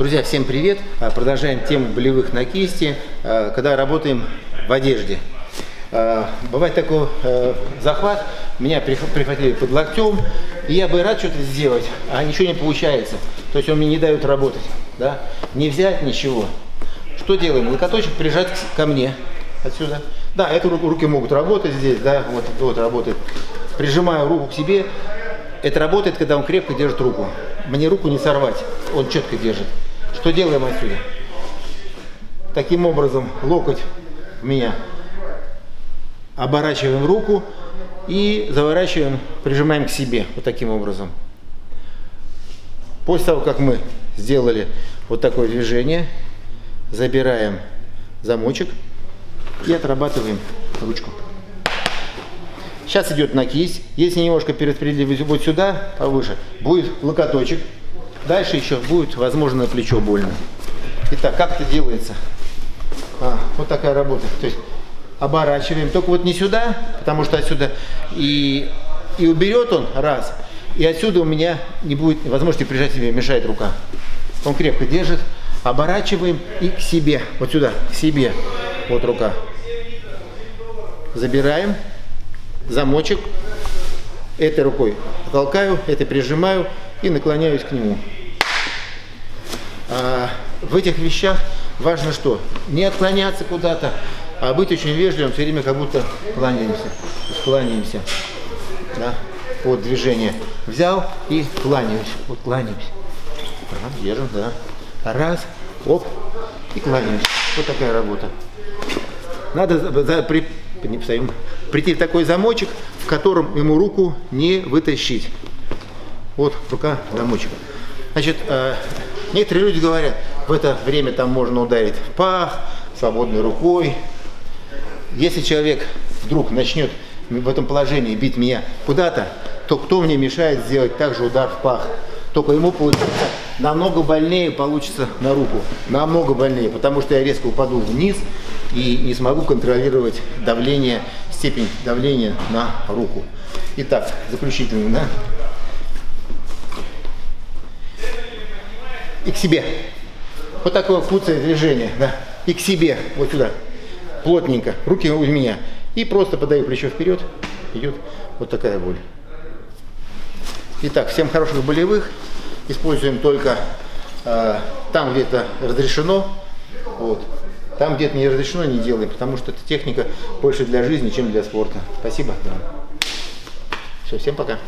Друзья, всем привет! А, Продолжаем тему болевых на кисти, а, когда работаем в одежде. А, Бывает такой э, захват, меня прих- прихватили под локтем, и я бы рад что-то сделать, а ничего не получается. То есть он мне не дает работать, да? Не взять ничего. Что делаем? Локоточек прижат к- ко мне отсюда. Да, руку, руки могут работать здесь, да, вот, вот работает. Прижимаю руку к себе. Это работает, когда он крепко держит руку. Мне руку не сорвать, он четко держит. Что делаем отсюда? Таким образом, локоть в меня. Оборачиваем руку и заворачиваем, прижимаем к себе. Вот таким образом. После того, как мы сделали вот такое движение, забираем замочек и отрабатываем ручку. Сейчас идет на кисть. Если немножко перераспределить вот сюда, повыше, будет локоточек. Дальше еще будет, возможно, на плечо больно. Итак, как это делается? А, вот такая работа. То есть оборачиваем. Только вот не сюда, потому что отсюда и, и уберет он раз. И отсюда у меня не будет возможности прижать себе, мешает рука. Он крепко держит. Оборачиваем и к себе. Вот сюда, к себе. Вот рука. Забираем замочек. Этой рукой толкаю, этой прижимаю и наклоняюсь к нему. А, в этих вещах важно что? Не отклоняться куда-то, а быть очень вежливым, все время как будто кланяемся. Кланяемся. Да? Вот движение. Взял и кланяюсь. Вот кланяюсь. Ага, держим, да. Раз, оп, и кланяюсь. Вот такая работа. Надо за- при- не встаем, прийти в такой замочек, в котором ему руку не вытащить. Вот рука замочек. Значит, э, некоторые люди говорят, в это время там можно ударить в пах, свободной рукой. Если человек вдруг начнет в этом положении бить меня куда-то, то кто мне мешает сделать также удар в пах? Только ему получится намного больнее получится на руку. Намного больнее, потому что я резко упаду вниз и не смогу контролировать давление, степень давления на руку. Итак, заключительно, да? И к себе. Вот такое куцое движение, да. И к себе, вот сюда. Плотненько. Руки у меня. И просто подаю плечо вперед. Идет вот такая боль. Итак, всем хороших болевых. Используем только э, там, где это разрешено. Вот. Там, где это не разрешено, не делаем, потому что эта техника больше для жизни, чем для спорта. Спасибо. Все, всем пока.